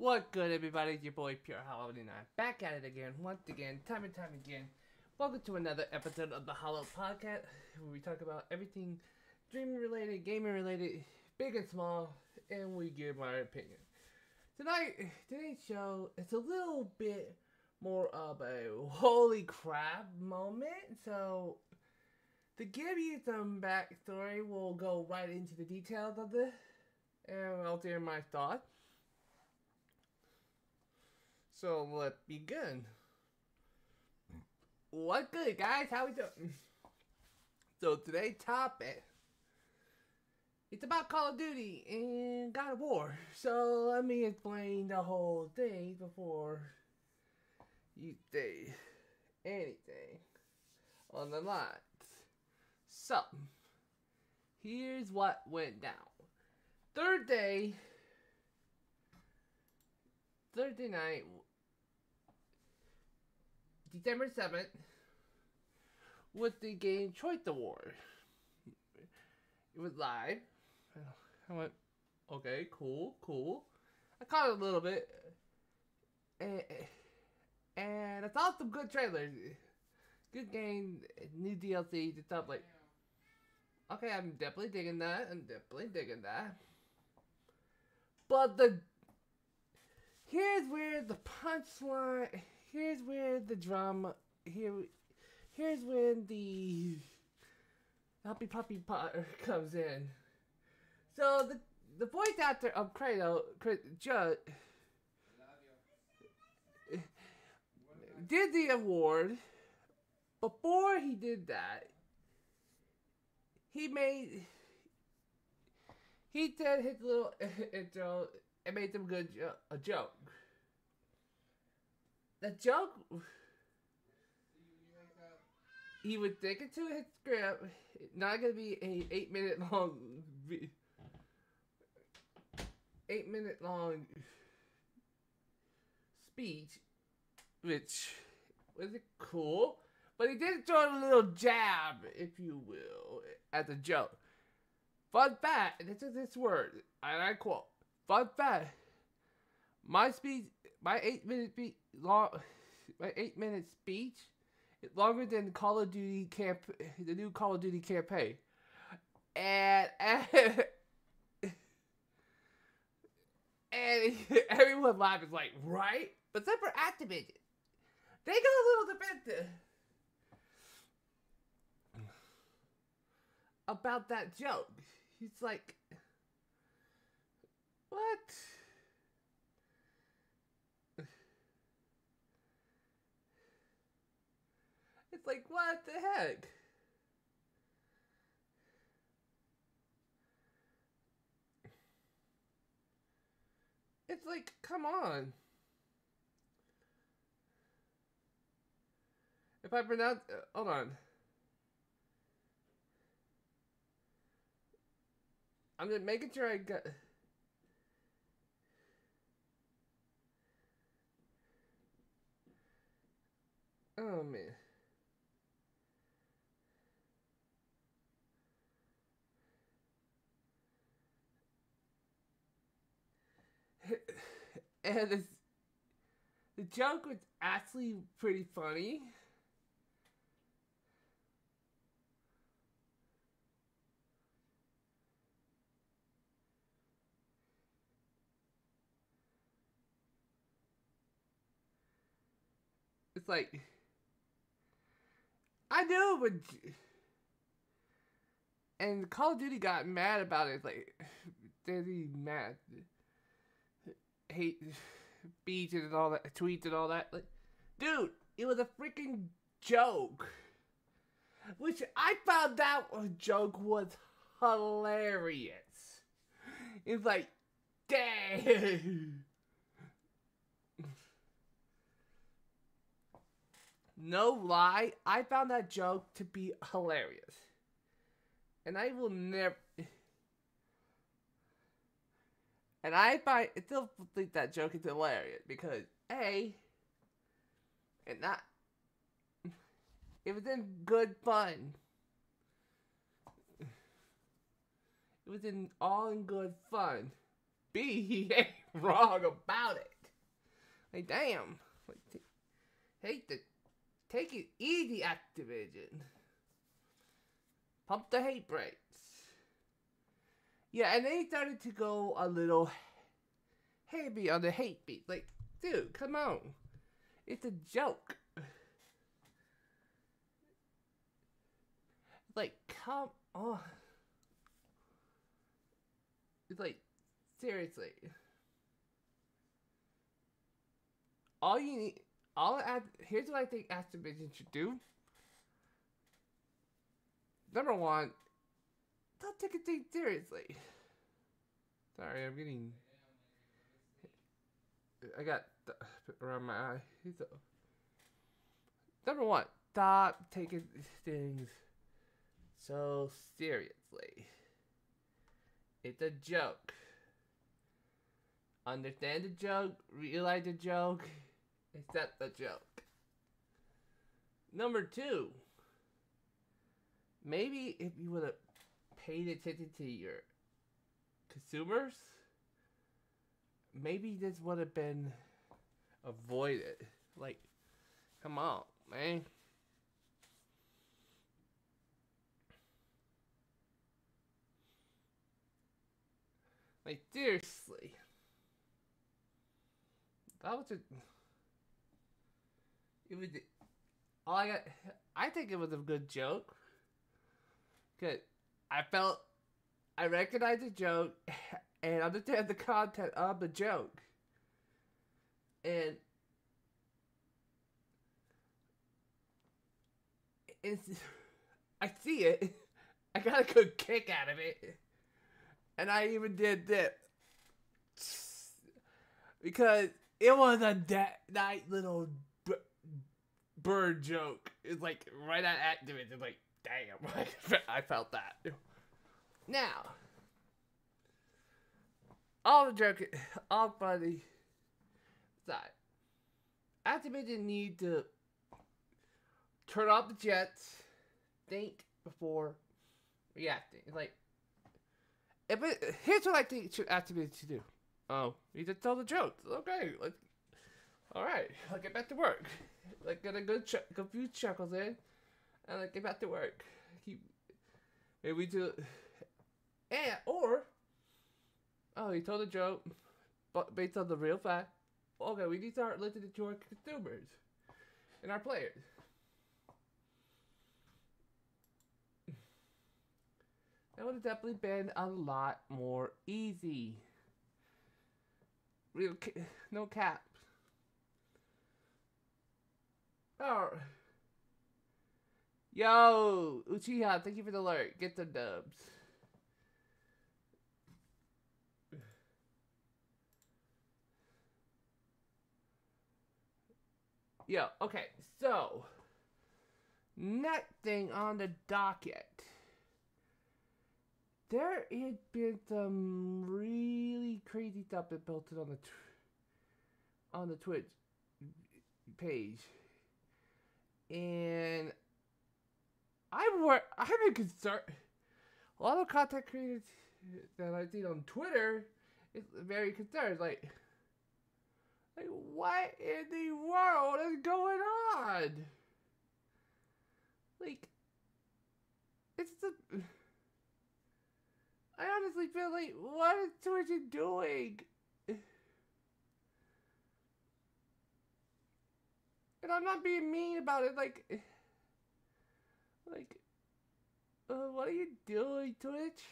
What good, everybody? Your boy Pure Hollow, and I'm back at it again, once again, time and time again. Welcome to another episode of the Hollow Podcast, where we talk about everything dreaming related, gaming related, big and small, and we give our opinion. Tonight, today's show, it's a little bit more of a holy crap moment, so to give you some backstory, we'll go right into the details of this, and I'll share my thoughts. So let's begin. What good, guys? How we doing? So today's topic it's about Call of Duty and God of War. So let me explain the whole thing before you say anything on the line. So here's what went down. Third day, Thursday night, December 7th with the game Choice Award. It was live. I went, okay, cool, cool. I caught it a little bit. And, and I saw some good trailers. Good game, new DLC, and stuff like. Okay, I'm definitely digging that. I'm definitely digging that. But the. Here's where the punchline here's where the drama here here's when the Happy Puppy Potter comes in. So the the voice actor of Kratos, Judd, did the award. Before he did that, he made he did his little intro and made some good jo- a joke the joke he would take it to his script. Not gonna be a eight minute long, eight minute long speech, which was it cool. But he did throw a little jab, if you will, at the joke. Fun fact, this is this word, and I quote: "Fun fact, my speech, my eight minute speech." long, my eight minute speech, longer than Call of Duty camp, the new Call of Duty campaign, and and, and everyone laughed. Is like right, but except for Activision, they got a little defensive about that joke. He's like, what? Like, what the heck? It's like, come on. If I pronounce, uh, hold on. I'm just making sure I got. Oh man. And it's, the joke was actually pretty funny. It's like I knew, but and Call of Duty got mad about it. Like, did he mad? Hate beats and all that, tweets and all that. Like, dude, it was a freaking joke. Which I found a joke was hilarious. It's like, dang. No lie, I found that joke to be hilarious. And I will never. And I find still think that joke is hilarious because a, and not, it was in good fun. It was in all in good fun. B, he ain't wrong about it. Like, damn. Like, t- hate to take it easy, Activision. Pump the hate brakes. Yeah, and they started to go a little heavy on the hate beat. Like, dude, come on. It's a joke. Like, come on. It's like, seriously. All you need, all I, here's what I think Activision should do. Number one, don't take it too seriously. Sorry, I'm getting. I got around my eye. Number one, stop taking things so seriously. It's a joke. Understand the joke, realize the joke, accept the joke. Number two, maybe if you would have paid attention to your consumers, maybe this would have been avoided. Like, come on, man. Like, seriously. That was a. It was. All I got. I think it was a good joke. Cause I felt. I recognized the joke and understand the content of the joke. And. It's. I see it. I got a good kick out of it. And I even did this. Because it was a that night little bird joke. It's like right at Activision. Like, damn, I felt that. Now, all the joke, all funny side. Activision need to turn off the jets, think before reacting. Like, if it, here's what I think should Activision to do. Oh, you just tell the jokes. Okay, let's. All right, I'll get back to work. Like get a good, ch- few chuckles in, and like get back to work. Keep maybe do, and or. Oh, he told a joke, but based on the real fact. Okay, we need to start listening to our consumers and our players. That would have definitely been a lot more easy. Real, ca- no cap. Oh. Yo, Uchiha, thank you for the alert. Get the dubs. Yo, okay, so next thing on the docket. There had been some really crazy stuff that built it on the on the Twitch page, and I'm wor- I'm been concerned. A lot of content creators that I see on Twitter is very concerned. Like, like what in the world is going on? Like, it's the. I honestly feel like, what is Twitch doing? And I'm not being mean about it, like, like, uh, what are you doing, Twitch?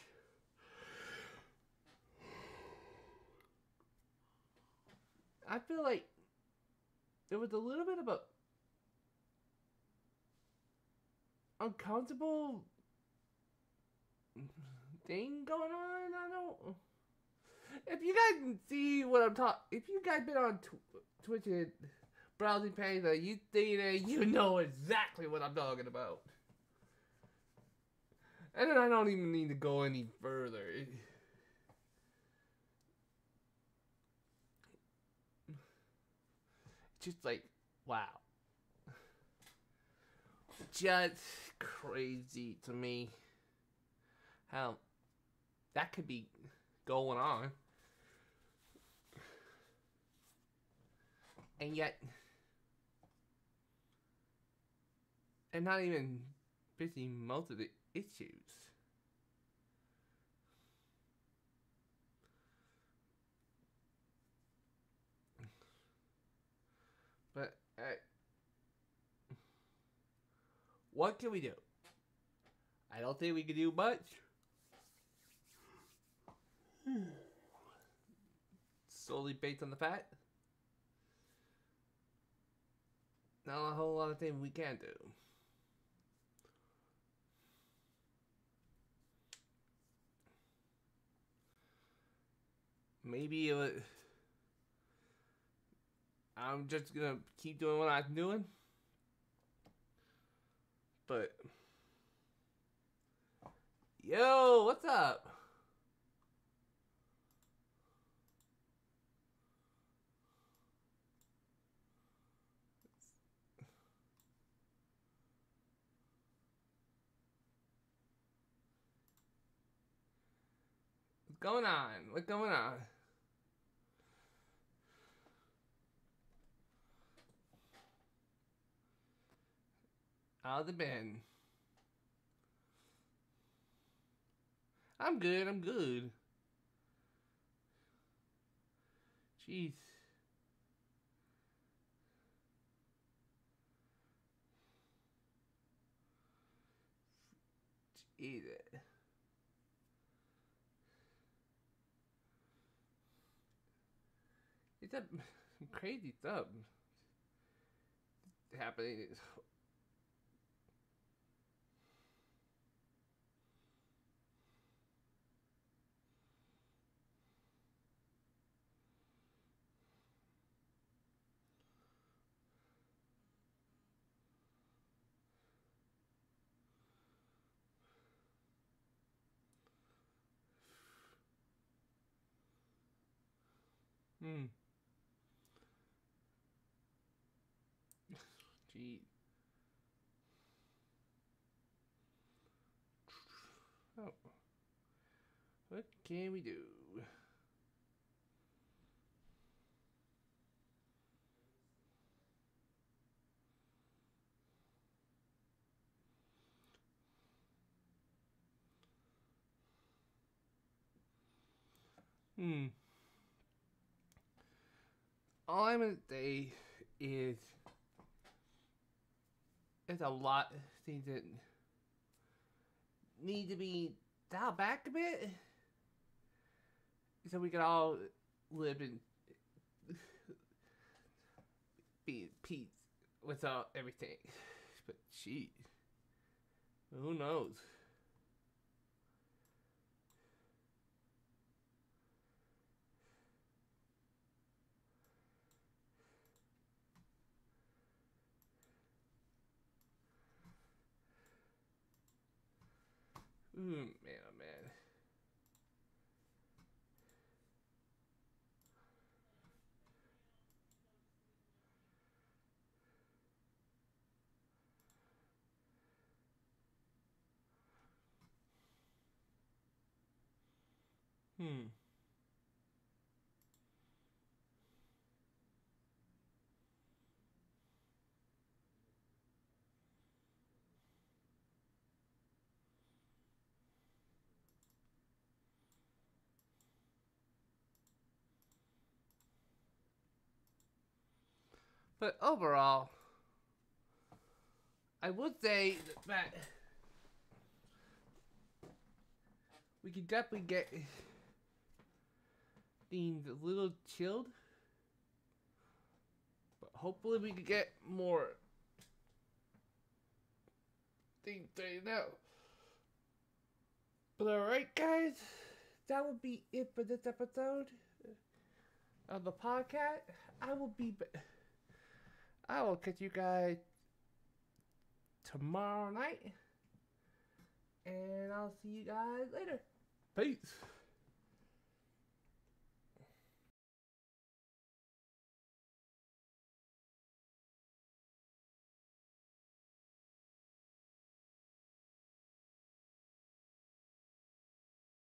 I feel like there was a little bit of a uncomfortable thing going on. I don't. If you guys can see what I'm talking, if you guys been on tw- Twitch and browsing page that you see that you know exactly what I'm talking about. And then I don't even need to go any further. It's just like, wow. Just crazy to me how that could be going on. And yet, and not even fixing most of the issues. But uh, what can we do? I don't think we can do much. Solely based on the fact. Not a whole lot of things we can do. Maybe would, I'm just gonna keep doing what I'm doing. But yo, what's up? Going on? What's going on? Out of the been? I'm good, I'm good. Jeez. Jeez. It's a crazy stuff happening. Hmm. Gee. Oh. What can we do? Hmm. All I'm gonna say is there's a lot of things that need to be dialed back a bit so we can all live in be peace without everything. But gee, who knows? Ooh, man, oh man. Hmm. But overall, I would say that we could definitely get things a little chilled. But hopefully we could get more things straightened out. But alright guys, that will be it for this episode of the podcast. I will be I will catch you guys tomorrow night. And I'll see you guys later. Peace.